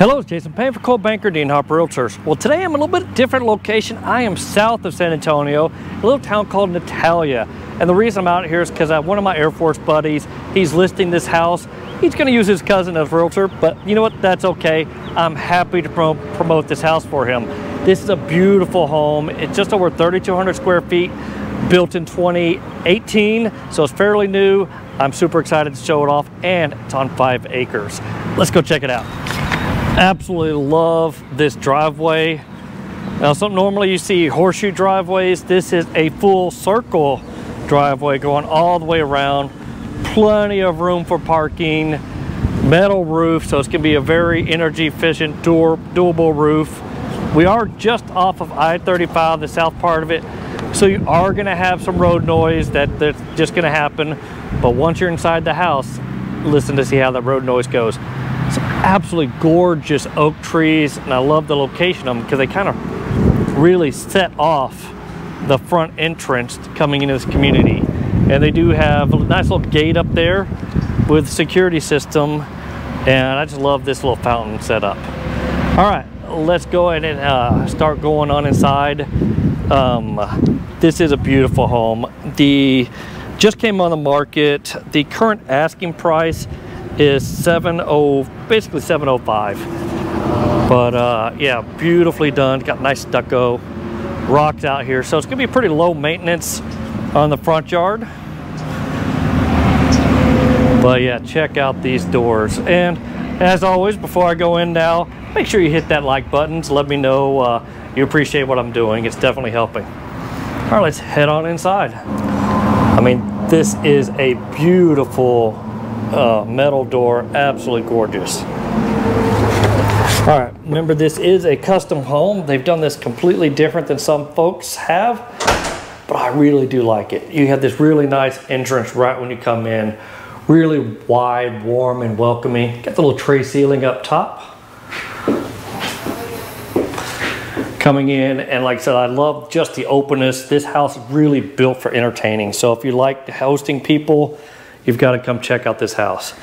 Hello, it's Jason Payne for Coldwell Banker, D'Ann Harper Realtors. Well, today I'm a little bit different location. I am south of San Antonio, a little town called Natalia. And the reason I'm out here is because one of my Air Force buddies. He's listing this house. He's going to use his cousin as realtor, but you know what? That's okay. I'm happy to pro promote this house for him. This is a beautiful home. It's just over 3,200 square feet, built in 2018, so it's fairly new. I'm super excited to show it off, and it's on five acres. Let's go check it out. Absolutely love this driveway. Now, some normally you see horseshoe driveways. This is a full circle driveway going all the way around. Plenty of room for parking. Metal roof, so it's gonna be a very energy efficient, doable roof. We are just off of I-35, the south part of it. So you are gonna have some road noise that, that's just gonna happen. But once you're inside the house, listen to see how that road noise goes absolutely gorgeous oak trees and I love the location of them because they kind of really set off the front entrance coming into this community. And they do have a nice little gate up there with security system and I just love this little fountain setup. All right let's go ahead and uh, start going on inside. Um, this is a beautiful home. The just came on the market. The current asking price is 70 basically 705 but uh, yeah beautifully done. Got nice stucco rocked out here. So it's gonna be pretty low maintenance on the front yard. But yeah check out these doors. And as always before I go in now make sure you hit that like button to let me know uh, you appreciate what I'm doing. It's definitely helping. All right let's head on inside. I mean this is a beautiful uh, metal door, absolutely gorgeous. All right, remember this is a custom home. They've done this completely different than some folks have, but I really do like it. You have this really nice entrance right when you come in. Really wide, warm, and welcoming. Got the little tray ceiling up top. Coming in, and like I said, I love just the openness. This house is really built for entertaining. So if you like hosting people, you've got to come check out this house.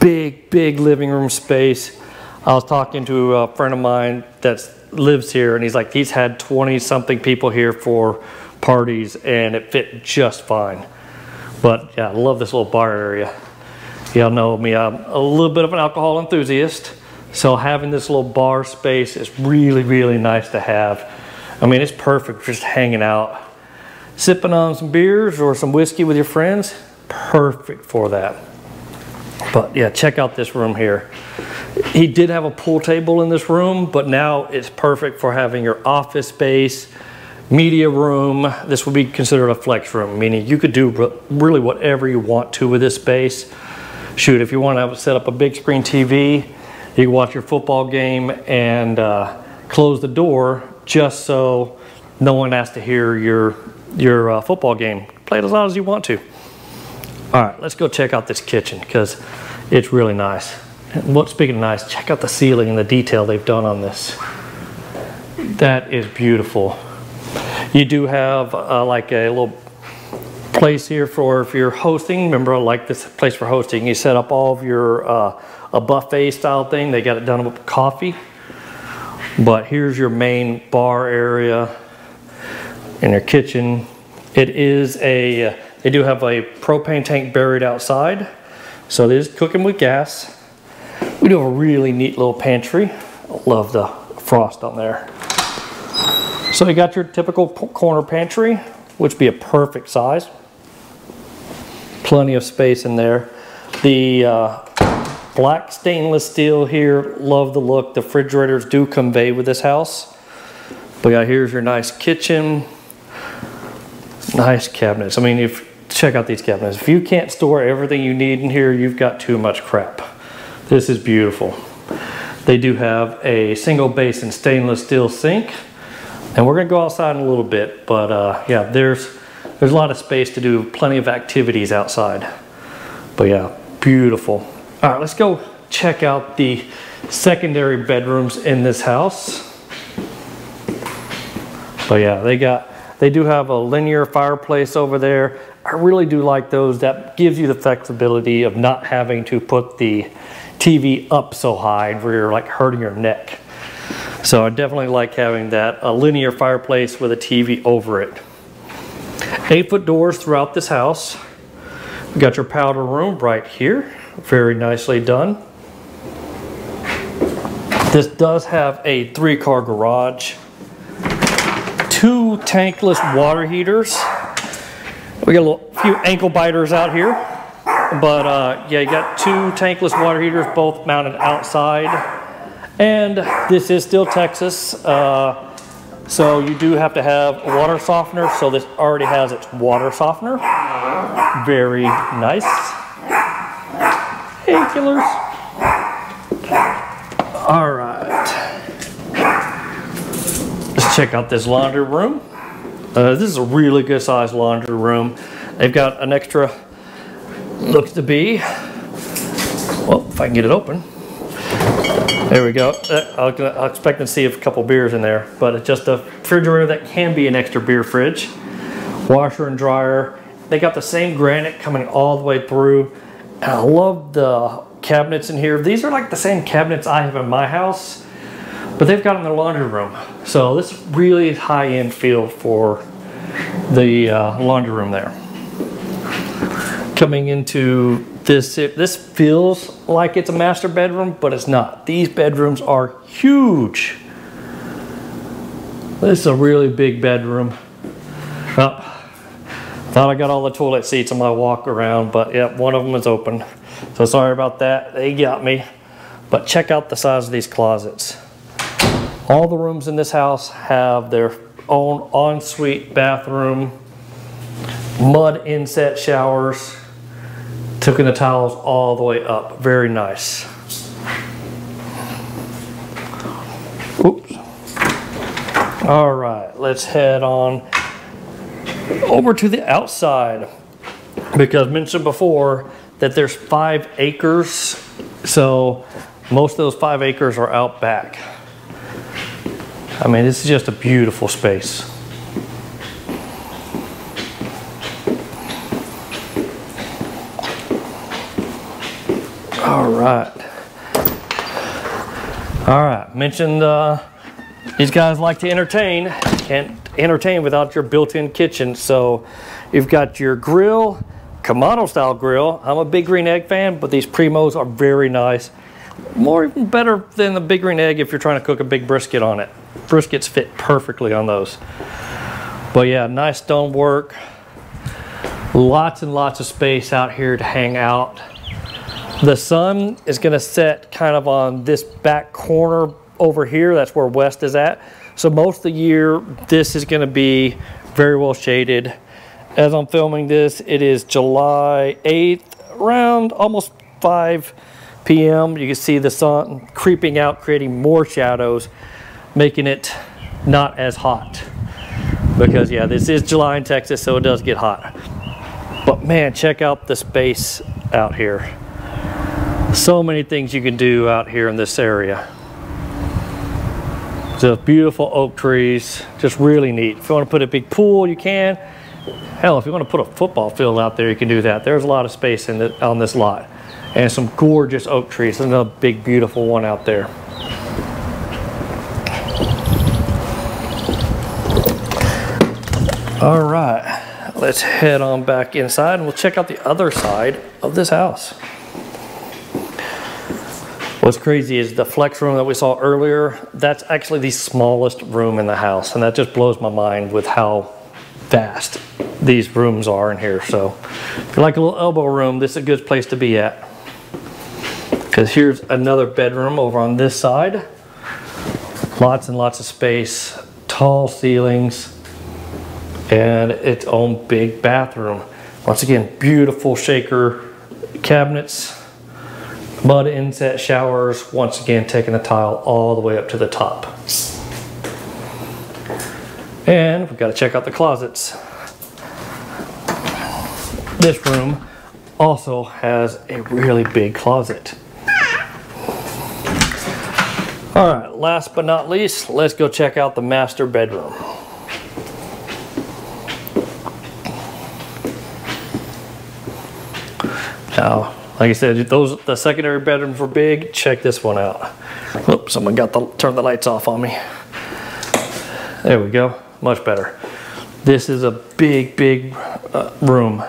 Big, big living room space. I was talking to a friend of mine that lives here and he's like, he's had 20 something people here for parties and it fit just fine. But yeah, I love this little bar area. Y'all know me, I'm a little bit of an alcohol enthusiast. So having this little bar space is really, really nice to have. I mean, it's perfect for just hanging out, sipping on some beers or some whiskey with your friends perfect for that. But yeah, check out this room here. He did have a pool table in this room, but now it's perfect for having your office space, media room. This would be considered a flex room, meaning you could do really whatever you want to with this space. Shoot, if you want to set up a big screen TV, you can watch your football game and uh, close the door just so no one has to hear your, your uh, football game. Play it as loud as you want to. All right, let's go check out this kitchen because it's really nice. what, speaking of nice, check out the ceiling and the detail they've done on this. That is beautiful. You do have uh, like a little place here for if you're hosting. Remember, I like this place for hosting. You set up all of your uh, a buffet style thing. They got it done with coffee. But here's your main bar area in your kitchen. It is a they do have a propane tank buried outside. So it is cooking with gas. We do have a really neat little pantry. Love the frost on there. So you got your typical corner pantry, which be a perfect size. Plenty of space in there. The uh, black stainless steel here, love the look. The refrigerators do convey with this house. But yeah, here's your nice kitchen. Nice cabinets. I mean, if check out these cabinets. If you can't store everything you need in here, you've got too much crap. This is beautiful. They do have a single basin stainless steel sink. And we're gonna go outside in a little bit, but uh, yeah, there's, there's a lot of space to do plenty of activities outside. But yeah, beautiful. All right, let's go check out the secondary bedrooms in this house. But yeah, they got they do have a linear fireplace over there. I really do like those. That gives you the flexibility of not having to put the TV up so high where you're like hurting your neck. So I definitely like having that a linear fireplace with a TV over it. Eight foot doors throughout this house. We got your powder room right here. Very nicely done. This does have a three car garage. Two tankless water heaters. We got a little, few ankle biters out here. But uh, yeah, you got two tankless water heaters, both mounted outside. And this is still Texas. Uh, so you do have to have a water softener. So this already has its water softener. Very nice. Hey, killers. All right. Let's check out this laundry room. Uh, this is a really good sized laundry room. They've got an extra, looks to be, well, if I can get it open. There we go. Uh, I'll, I'll expect to see a couple beers in there, but it's just a refrigerator that can be an extra beer fridge. Washer and dryer. They got the same granite coming all the way through. And I love the cabinets in here. These are like the same cabinets I have in my house, but they've got in their laundry room. So this really high-end feel for the uh, laundry room there. Coming into this, it, this feels like it's a master bedroom, but it's not. These bedrooms are huge. This is a really big bedroom. Well, thought I got all the toilet seats on my walk around, but yep, one of them is open. So sorry about that, they got me. But check out the size of these closets. All the rooms in this house have their own ensuite bathroom, mud inset showers, Took in the tiles all the way up. Very nice. Oops. All right, let's head on over to the outside because I mentioned before that there's five acres. So most of those five acres are out back. I mean, this is just a beautiful space. All right. All right. Mentioned uh, these guys like to entertain. Can't entertain without your built-in kitchen. So you've got your grill, Kamado style grill. I'm a Big Green Egg fan, but these Primos are very nice. More even better than the Big Green Egg if you're trying to cook a big brisket on it. Briskets fit perfectly on those. But yeah, nice stonework. Lots and lots of space out here to hang out. The sun is gonna set kind of on this back corner over here. That's where west is at. So most of the year, this is gonna be very well shaded. As I'm filming this, it is July 8th, around almost 5 p.m. You can see the sun creeping out, creating more shadows, making it not as hot. Because yeah, this is July in Texas, so it does get hot. But man, check out the space out here. So many things you can do out here in this area. Just beautiful oak trees, just really neat. If you want to put a big pool, you can. Hell, if you want to put a football field out there, you can do that. There's a lot of space in the, on this lot. And some gorgeous oak trees. Another big, beautiful one out there. All right, let's head on back inside and we'll check out the other side of this house. What's crazy is the flex room that we saw earlier, that's actually the smallest room in the house. And that just blows my mind with how vast these rooms are in here. So if you like a little elbow room, this is a good place to be at. Because here's another bedroom over on this side. Lots and lots of space, tall ceilings, and its own big bathroom. Once again, beautiful shaker cabinets mud inset showers, once again taking the tile all the way up to the top. And we've got to check out the closets. This room also has a really big closet. All right, last but not least, let's go check out the master bedroom. Now, Like I said, those the secondary bedrooms were big. Check this one out. Oops, someone got the turn the lights off on me. There we go, much better. This is a big, big uh, room.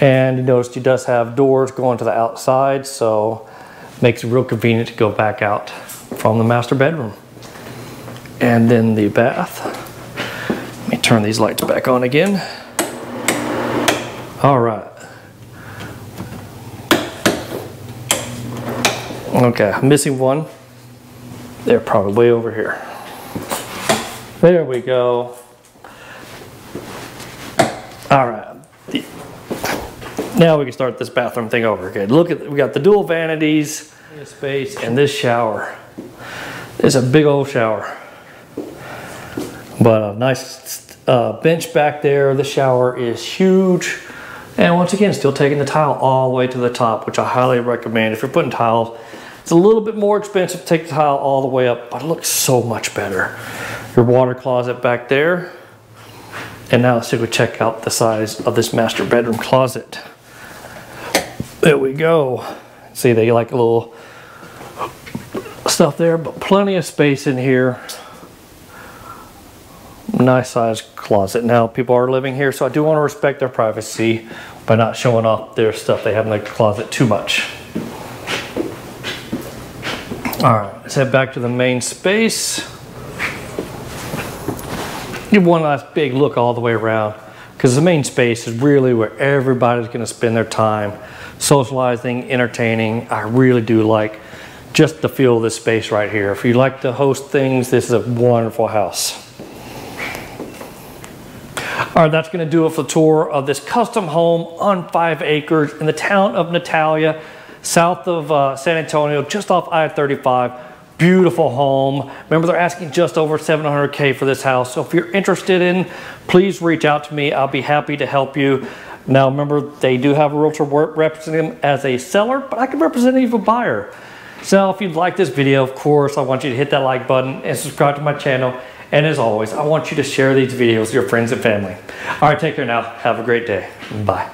And you notice it does have doors going to the outside, so makes it real convenient to go back out from the master bedroom. And then the bath. Let me turn these lights back on again. All right. Okay, I'm missing one. They're probably over here. There we go. All right. Now we can start this bathroom thing over. Okay, look at, we got the dual vanities, space, and this shower. It's a big old shower. But a nice uh, bench back there. The shower is huge. And once again, still taking the tile all the way to the top, which I highly recommend. If you're putting tiles, it's a little bit more expensive to take the tile all the way up, but it looks so much better. Your water closet back there. And now let's we check out the size of this master bedroom closet. There we go. See, they like a little stuff there, but plenty of space in here. Nice size closet. Now, people are living here, so I do want to respect their privacy by not showing off their stuff they have in the closet too much. All right, let's head back to the main space give one last big look all the way around because the main space is really where everybody's going to spend their time socializing, entertaining. I really do like just feel of this space right here. If you like to host things, this is a wonderful house. All right, that's going to do it for the tour of this custom home on five acres in the town of Natalia, south of uh, San Antonio, just off I-35 beautiful home. Remember, they're asking just over 700K for this house. So if you're interested in, please reach out to me. I'll be happy to help you. Now, remember, they do have a realtor representing them as a seller, but I can represent as a buyer. So if you'd like this video, of course, I want you to hit that like button and subscribe to my channel. And as always, I want you to share these videos with your friends and family. All right, take care now. Have a great day. Bye.